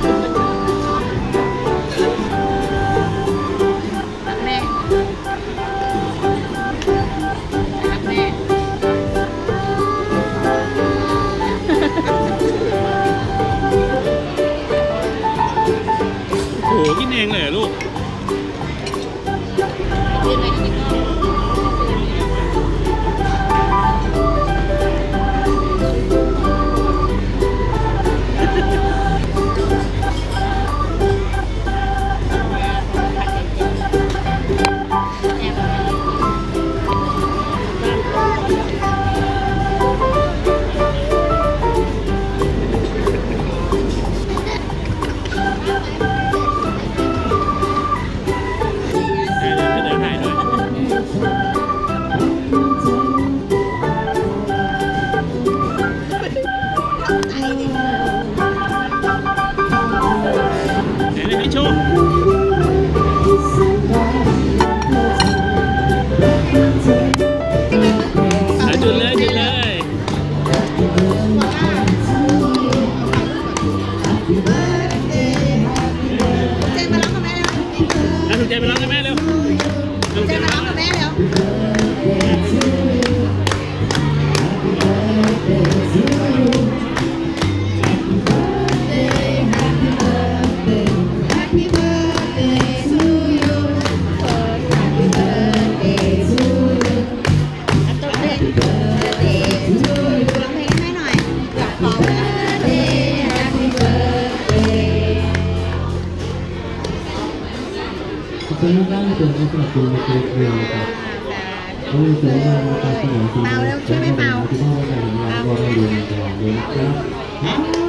โอ้โหกินเองเลยลูก เจไปร้องกับแม่เร็วเจไปร้องกับแม่เร็วขอบคุณ Tunjukkan bentuk satu bentuk biasa. Ini semua mata semua. Mau lewat sini mau. Kita mau.